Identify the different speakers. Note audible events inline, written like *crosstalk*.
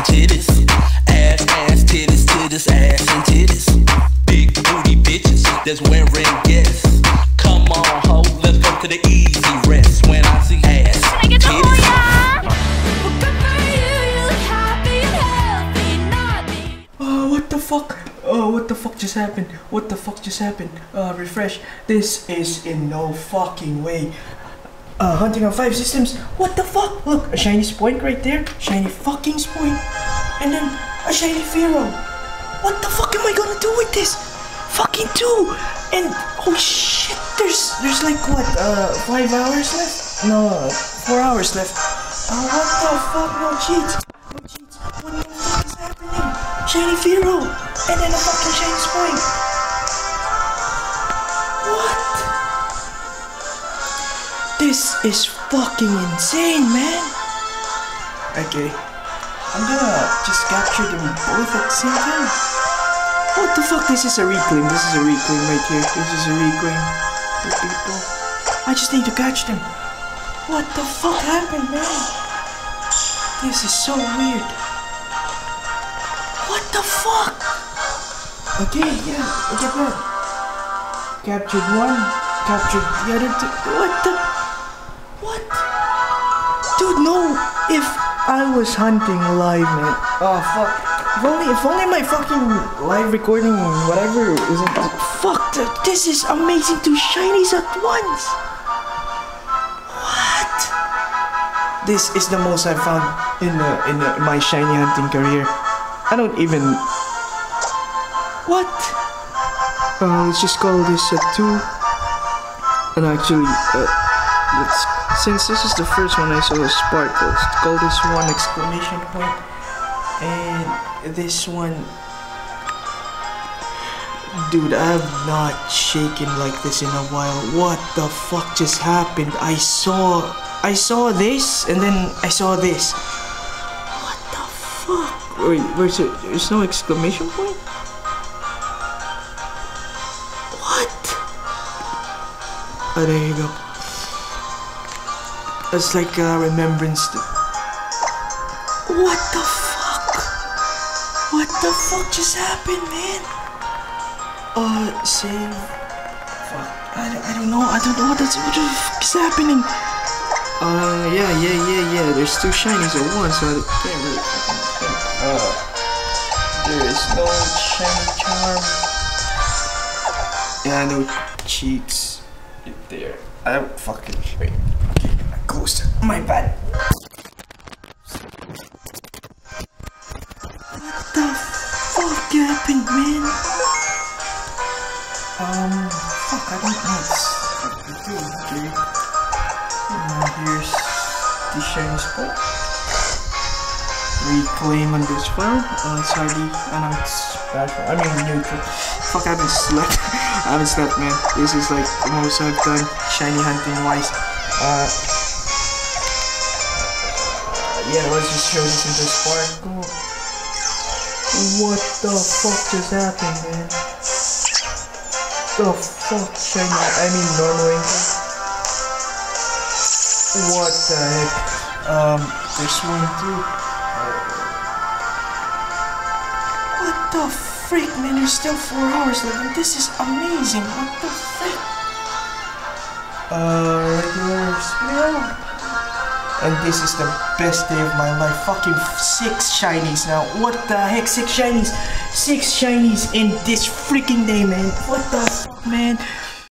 Speaker 1: and titties. Ass, ass, titties, titties, ass and titties. Big booty bitches that's wearing guests. Come on, ho, let's go to the easy rest when I see ass.
Speaker 2: Can I get the
Speaker 1: titties.
Speaker 2: Hoya? Well, good for you, you look happy and healthy, not me.
Speaker 3: Oh, what the fuck? Oh, what the fuck just happened? What the fuck just happened? Uh, refresh. This is in no fucking way. Uh, hunting on five systems. What the fuck? Look, a shiny spoink right there. Shiny fucking spoink. And then a shiny Fearow. What the fuck am I gonna do with this? Fucking two. And oh shit, there's there's like what? Uh, five hours left? No, four hours left. Uh, what the fuck? No cheats. No cheats. What the fuck is happening? Shiny Fearow. And then a fucking shiny spoink. What? This is fucking insane, man. Okay. I'm gonna just capture them both at the same time. What the fuck? This is a reclaim. This is a reclaim right here. This is a reclaim. For people. I just need to catch them. What the fuck happened, man? This is so weird. What the fuck? Okay, yeah, look at that. Captured one, captured the other two. What the? If I was hunting live, man. Oh fuck. If only, if only my fucking live recording, whatever, isn't. Fuck. th- This is amazing. Two shinies at once. What? This is the most I've found in the, in my shiny hunting career. I don't even. What? Uh, let's just call this a two. And actually, uh, let's since this is the first one I saw a sparkle, let's call this one exclamation point, and this one. Dude, I have not shaken like this in a while. What the fuck just happened? I saw, I saw this, and then I saw this. What the fuck? Wait, where's it? There's no exclamation point. What? Oh, there you go. It's like a remembrance. What the fuck? What the fuck just happened, man? Uh, save. Fuck. I, don't- I don't know. I don't know what, that's, what the fuck is happening. Uh, yeah, yeah, yeah, yeah. There's two shinies at once, so I can't really fucking. Uh, there is no shiny charm. Yeah, no cheats there. I don't fucking wait. Okay, Closed my bad. What the fuck happened, man? Um, fuck, I don't know. It's okay. Uh, here's the shiny spot. Reclaim on this one. Uh, sorry, I know it's bad for, I mean neutral. Fuck, I haven't slept. *laughs* I haven't slept, man. This is like the most I've done shiny hunting wise. Uh, yeah, let's just show this in the sparkle. What the fuck just happened, man? The fuck, shiny? I mean, normal income. What the heck? Um, there's one too. What the freak, man? There's still four hours left, this is amazing. What the frick? Uh, regular spell. And this is the best day of my life. Fucking six shinies now. What the heck? Six shinies. Six shinies in this freaking day, man. What the man?